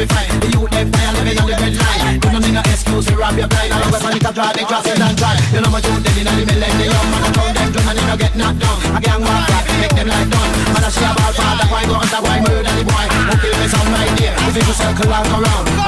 free fine. The youth them tired living on the red line. Do no excuse to rob your blind. The weapon it a draw, they cross it and try. You know my youth dead in the millennium. Man, I them drum and they no get knocked down. I gang walk make them like done. Man, I see a ball father, why go under, why murder the boy? Who kill me some right there? If you circle and.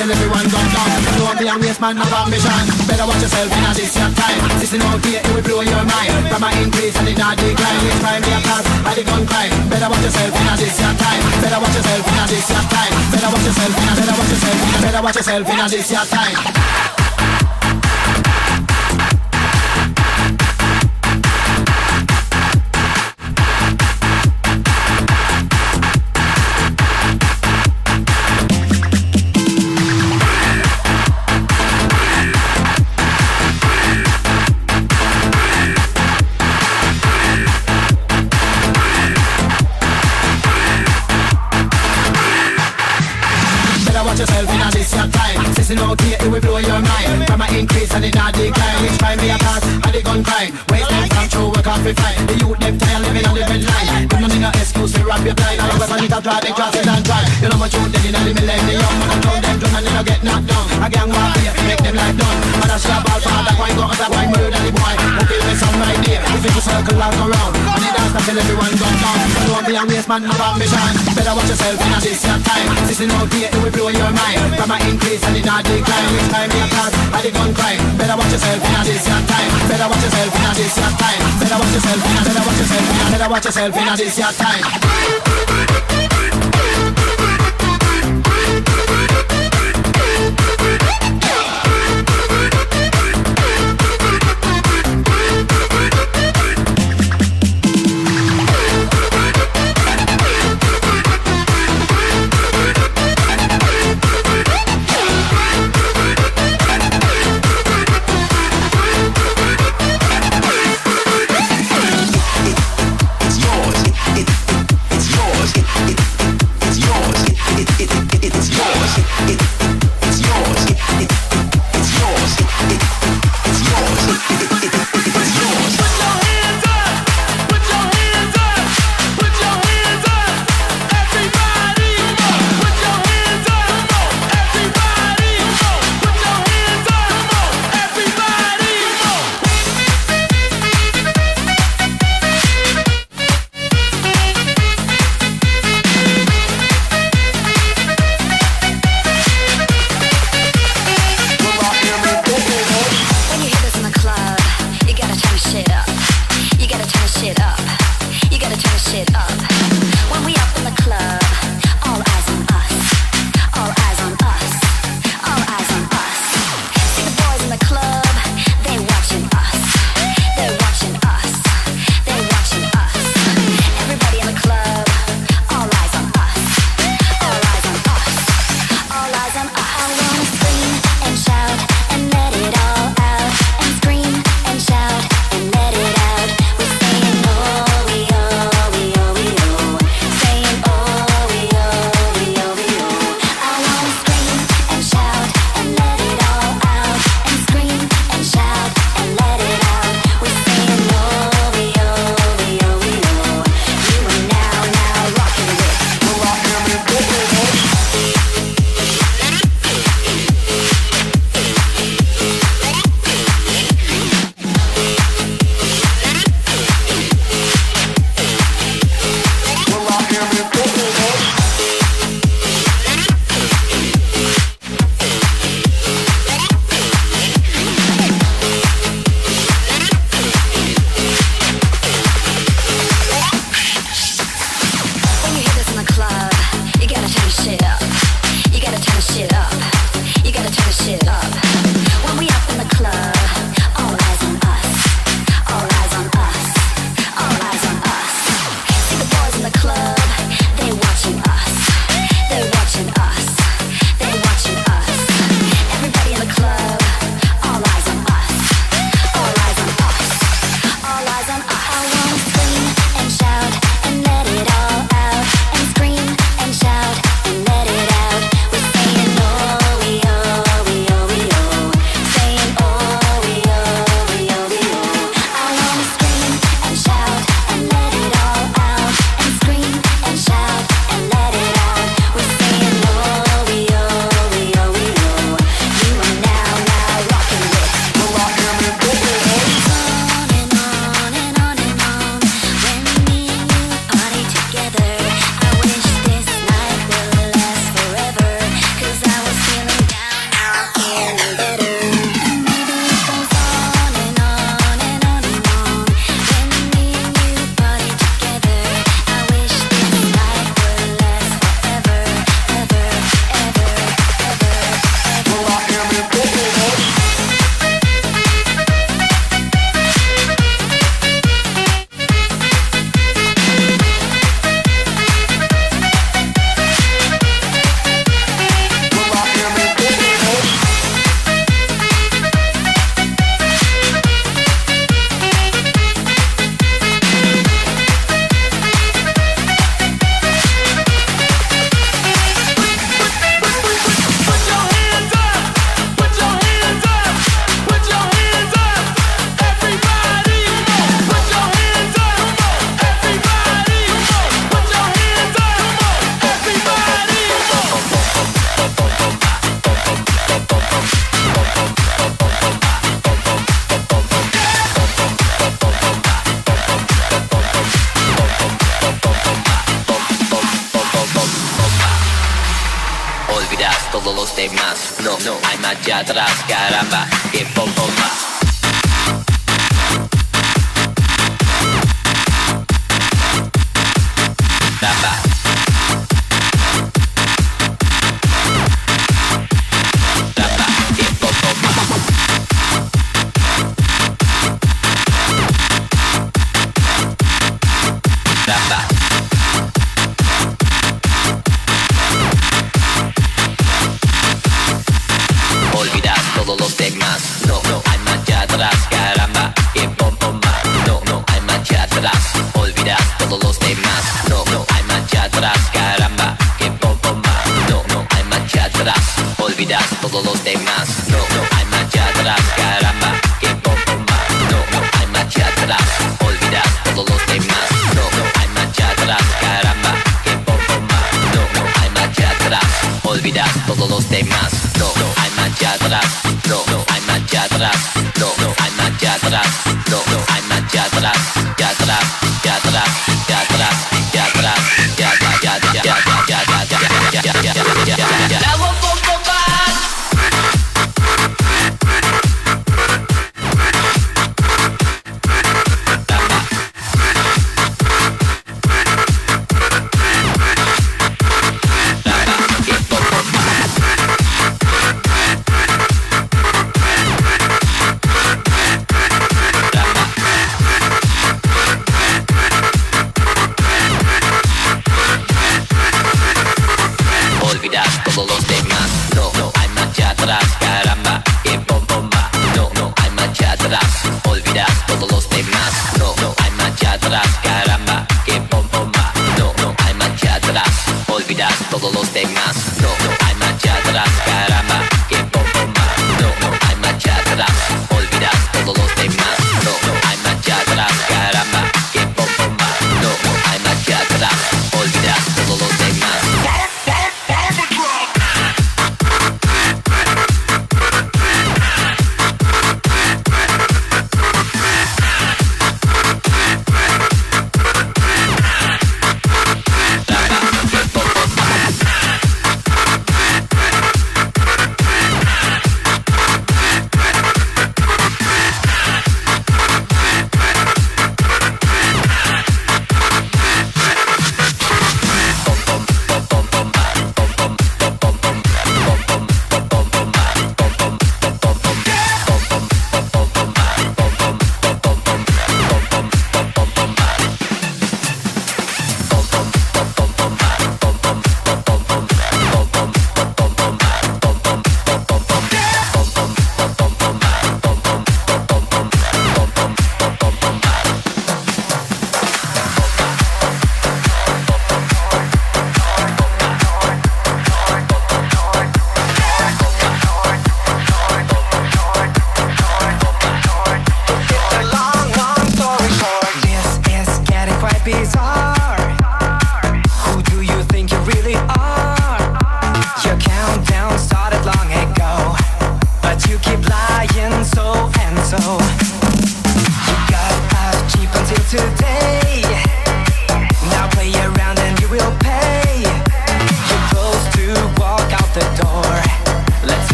Tell everyone come down. Don't be a waste man, no ambition. Better watch yourself in a this your time. Listen out here, it will blow your mind. From a increase and it not decline. Which crime be a cause? I the gun crime. Better watch yourself in a this your time. Better watch yourself in a this your time. Better watch yourself in a better watch yourself in better watch yourself in a this your time. We find The youth them tired living on the red line Them no need no excuse to rob your blind the weapon it a draw they cross it and try You know much youth dead in the Man a turn them drum and they no get knocked down. A gang here make them life done. Man a slap all father why go other why murder the boy. Who kill me some right there? If it circle and go round And it dance until everyone gone down Don't be a waste man no ambition. Better watch yourself in a this your time. Sissing out here it will blow your mind. From a increase and it not decline. Which time me a cause? And the gun crime. Better watch yourself in a this your time. Better watch yourself in a this your time. Better watch yourself in a better watch yourself in a better watch yourself in a this your time.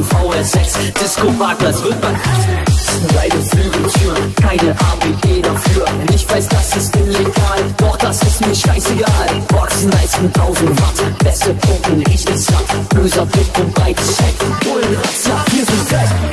Frauen, VR6, Disco-Marktplatz wird man Beide Flügeltüren, keine ABG dafür Ich weiß, das ist illegal, doch das ist mir scheißegal. Boxen leisten 1000 Watt, beste Pumpen, richtig satt Böser Blick und breites Heck, Bullen, Razzia, wir sind fest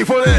ready for this.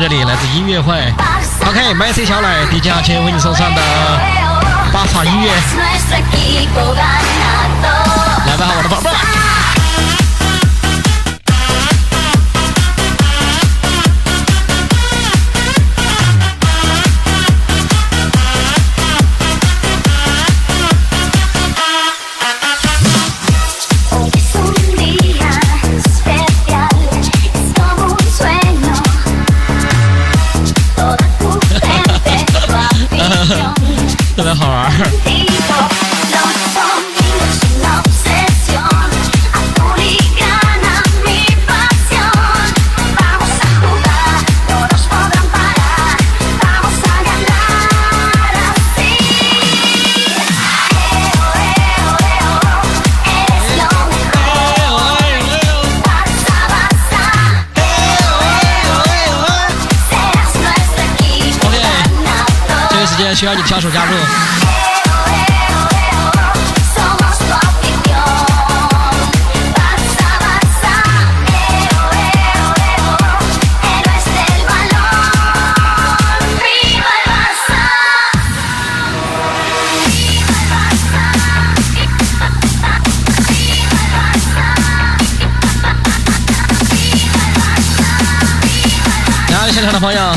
这里来自音乐会，OK，麦 C 小奶迪迦，今为你送上的八款音乐。eso, cabrón. Gracias, nos.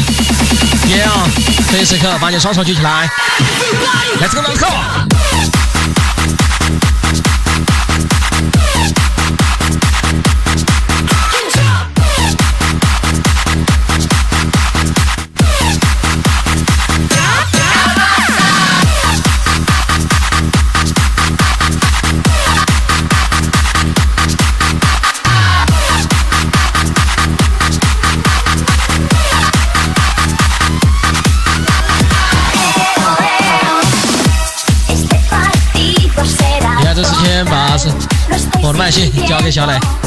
此时此刻把你双手举起来 let's go let's go 爱心交给小磊。